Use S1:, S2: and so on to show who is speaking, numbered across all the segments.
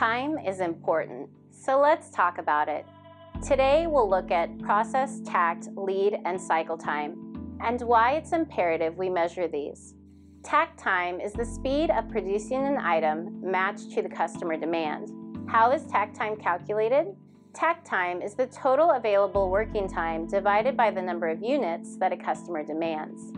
S1: Time is important, so let's talk about it. Today we'll look at process, takt, lead, and cycle time, and why it's imperative we measure these. Takt time is the speed of producing an item matched to the customer demand. How is takt time calculated? Takt time is the total available working time divided by the number of units that a customer demands.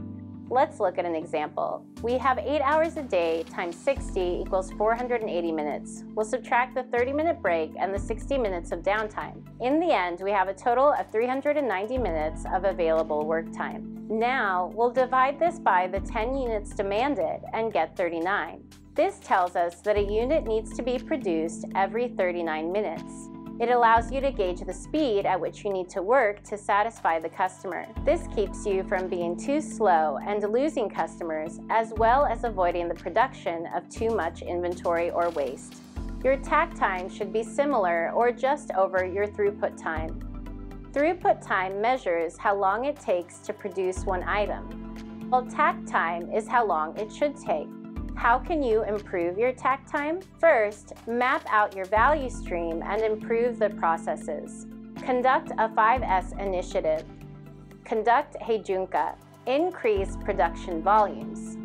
S1: Let's look at an example. We have 8 hours a day times 60 equals 480 minutes. We'll subtract the 30 minute break and the 60 minutes of downtime. In the end, we have a total of 390 minutes of available work time. Now, we'll divide this by the 10 units demanded and get 39. This tells us that a unit needs to be produced every 39 minutes. It allows you to gauge the speed at which you need to work to satisfy the customer. This keeps you from being too slow and losing customers, as well as avoiding the production of too much inventory or waste. Your takt time should be similar or just over your throughput time. Throughput time measures how long it takes to produce one item, while takt time is how long it should take. How can you improve your takt time? First, map out your value stream and improve the processes. Conduct a 5S initiative. Conduct Heijunka. Increase production volumes.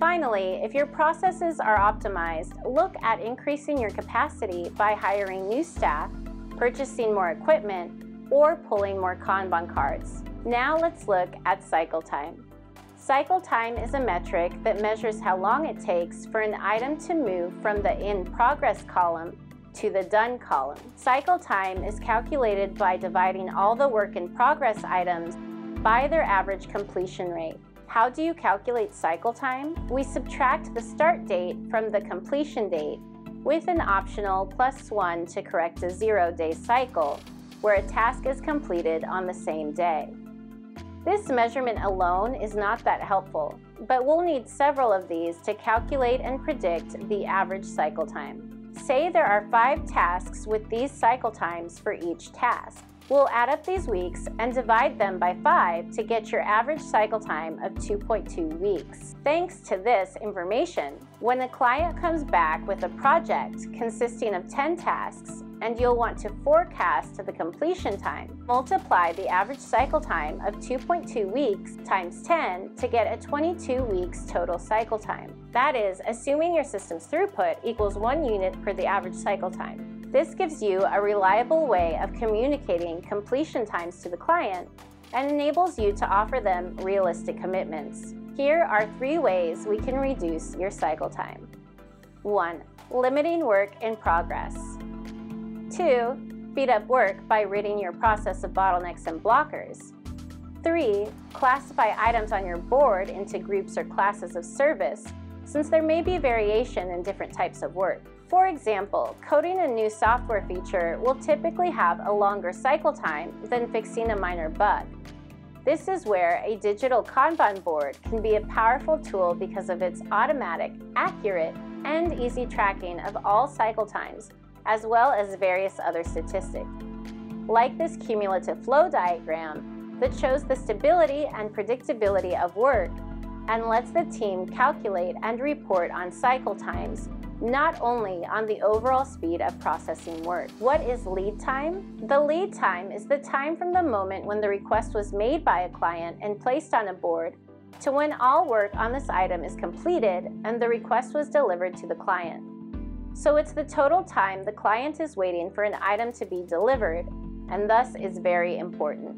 S1: Finally, if your processes are optimized, look at increasing your capacity by hiring new staff, purchasing more equipment, or pulling more Kanban cards. Now let's look at cycle time. Cycle time is a metric that measures how long it takes for an item to move from the in progress column to the done column. Cycle time is calculated by dividing all the work in progress items by their average completion rate. How do you calculate cycle time? We subtract the start date from the completion date with an optional plus one to correct a zero day cycle where a task is completed on the same day. This measurement alone is not that helpful, but we'll need several of these to calculate and predict the average cycle time. Say there are five tasks with these cycle times for each task. We'll add up these weeks and divide them by 5 to get your average cycle time of 2.2 weeks. Thanks to this information, when a client comes back with a project consisting of 10 tasks and you'll want to forecast the completion time. Multiply the average cycle time of 2.2 weeks times 10 to get a 22 weeks total cycle time. That is, assuming your system's throughput equals 1 unit per the average cycle time. This gives you a reliable way of communicating completion times to the client and enables you to offer them realistic commitments. Here are three ways we can reduce your cycle time. 1. Limiting work in progress. 2. Speed up work by ridding your process of bottlenecks and blockers. 3. Classify items on your board into groups or classes of service, since there may be variation in different types of work. For example, coding a new software feature will typically have a longer cycle time than fixing a minor bug. This is where a digital Kanban board can be a powerful tool because of its automatic, accurate, and easy tracking of all cycle times as well as various other statistics. Like this cumulative flow diagram that shows the stability and predictability of work and lets the team calculate and report on cycle times, not only on the overall speed of processing work. What is lead time? The lead time is the time from the moment when the request was made by a client and placed on a board to when all work on this item is completed and the request was delivered to the client. So it's the total time the client is waiting for an item to be delivered, and thus is very important.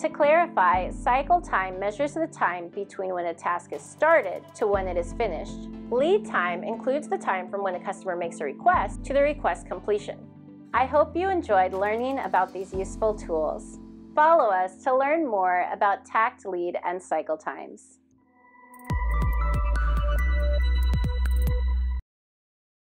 S1: To clarify, cycle time measures the time between when a task is started to when it is finished. Lead time includes the time from when a customer makes a request to the request completion. I hope you enjoyed learning about these useful tools. Follow us to learn more about takt lead and cycle times.